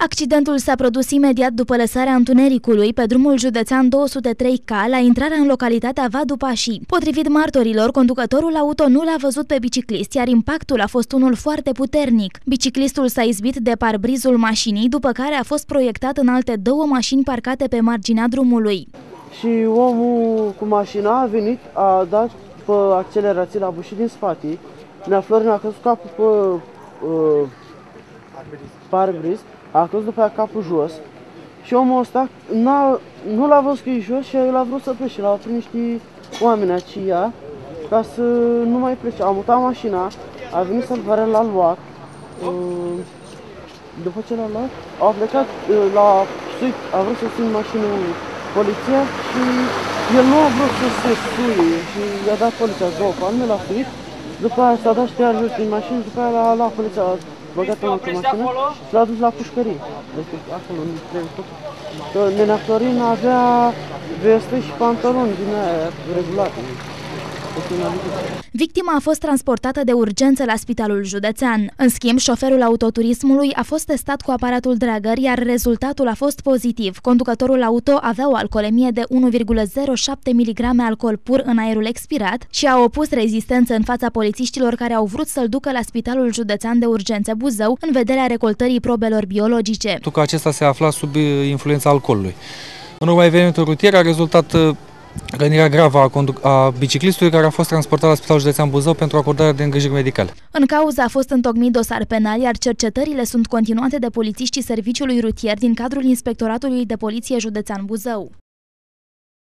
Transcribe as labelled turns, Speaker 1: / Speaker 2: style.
Speaker 1: Accidentul s-a produs imediat după lăsarea întunericului pe drumul județean 203K la intrarea în localitatea Vadu Pașii. Potrivit martorilor, conducătorul auto nu l-a văzut pe biciclist, iar impactul a fost unul foarte puternic. Biciclistul s-a izbit de parbrizul mașinii, după care a fost proiectat în alte două mașini parcate pe marginea drumului.
Speaker 2: Și omul cu mașina a venit, a dat pe accelerație, l-a bușit din spate, ne-a Florin a căzut capul pe uh, parbriz, a căzut după aia capul jos. Și omul ăsta nu l-a văzut că e jos și el a vrut să plece, l-a oprit niște oameni aceia ca să nu mai plece. A mutat mașina, a venit salvarea, l-a luat, uh, după ce l-a luat, a plecat, uh, la suit, a vrut să țin mașină poliția și el nu a vrut să se suie și i-a dat poliția. Două palme, l-a suit, după aia s-a dat și pe jos din mașină, după aia l-a luat poliția băgat în mașină și l-a dus la pușcărie. Deci acolo, că Nenea Florin avea veste și pantaloni din aia regulate.
Speaker 1: Victima a fost transportată de urgență la spitalul județean. În schimb, șoferul autoturismului a fost testat cu aparatul Dragăr, iar rezultatul a fost pozitiv. Conducătorul auto avea o alcoolemie de 1,07 mg alcool pur în aerul expirat și a opus rezistență în fața polițiștilor care au vrut să-l ducă la spitalul județean de urgență Buzău în vederea recoltării probelor biologice.
Speaker 3: Că acesta se afla sub influența alcoolului. În urma evenimentului rutier a rezultat rănirea gravă a, a biciclistului care a fost transportat la Spitalul Județean Buzău pentru acordarea de îngrijiri medicale.
Speaker 1: În cauză a fost întocmit dosar penal, iar cercetările sunt continuate de polițiștii Serviciului Rutier din cadrul Inspectoratului de Poliție Județean Buzău.